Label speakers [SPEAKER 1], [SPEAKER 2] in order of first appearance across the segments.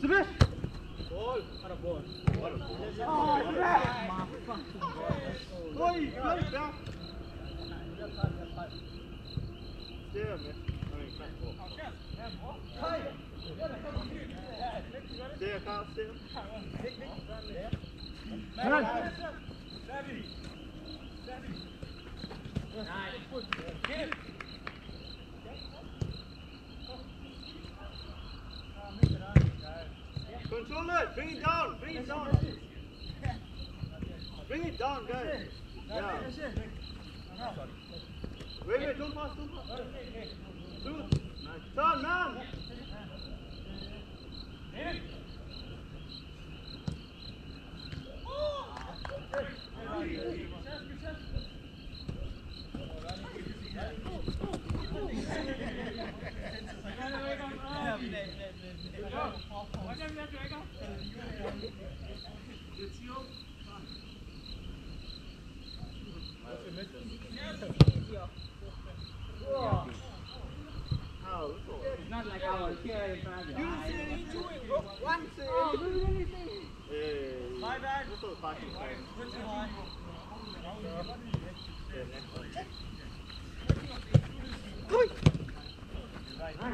[SPEAKER 1] Smash! Ball! Ball! Ball! Control it. Bring it down. Bring it down. Bring it down, guys. Yeah. Wait. Don't pass. Shoot. Turn, man. Oh,
[SPEAKER 2] It's not like our chair in front of
[SPEAKER 1] You
[SPEAKER 2] you.
[SPEAKER 1] didn't say anything. One say anything. Hey. My bad. This was fucking fine.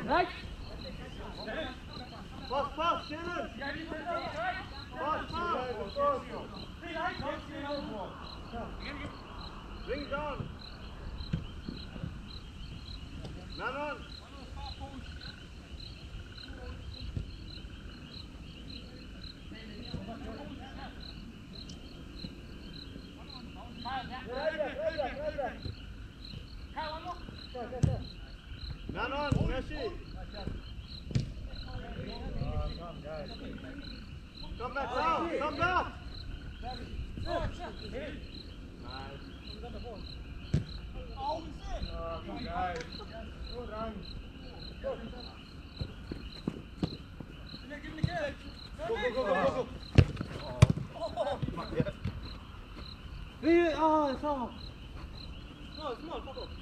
[SPEAKER 2] Right?
[SPEAKER 1] Pass, pass, Shannon. Pass, pass. Bring it down. Man on. Man on, Come back down, come back. Go, go, go, go, go.
[SPEAKER 2] Really? Oh, it's off.
[SPEAKER 1] Done. Pass, pass, pass. Nice.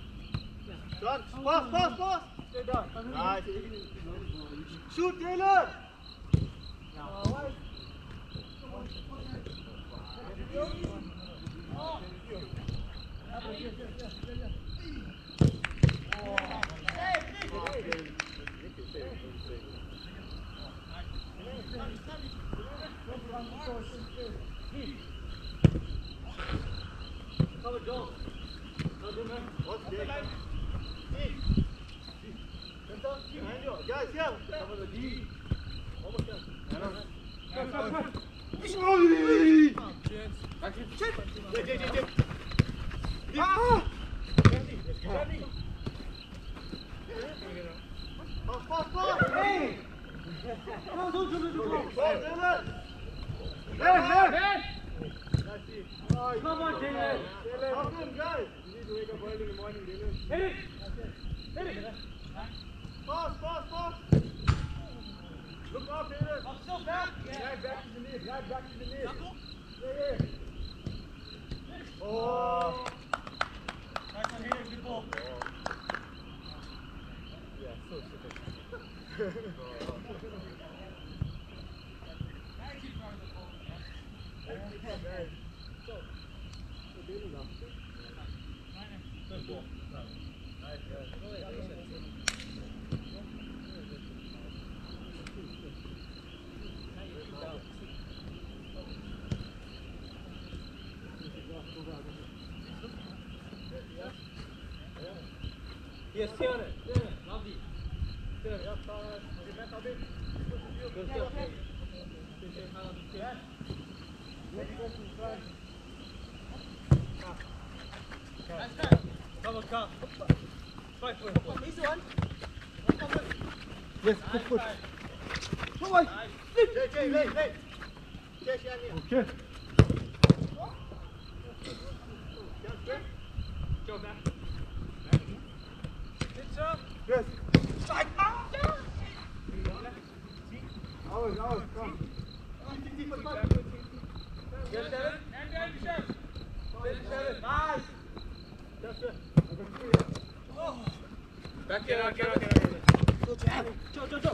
[SPEAKER 1] Shoot, Taylor. What's you. Guys, yeah. Pass, pass, pass. Hey. Go, go, go, go, go. Go, Taylor. Hey, hey. Come on, Taylor. Help him, guys. Pass, pass, pass. Look up, Taylor. I'm still back. Drag back to the knee. Drag back to the knee. Yeah, yeah. Oh. Nice one, Taylor. Good ball. Yeah, so Yes, steer it. Steer it. Lovely. Steer it. Up, uh, get back a bit. Good stuff. Steer it. How to steer it. Let it go to the side. Come on, come. Five foot. Easy one. Yes, good foot. Come on. Jay, Jay, wait, wait. Jay, Jay, Okay. Go back. Yes. Ours, ours, come. Yes, seven. Seven. Nice. Just, just. Back here, back here, back here. Go, go, go.